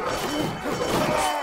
Yeah.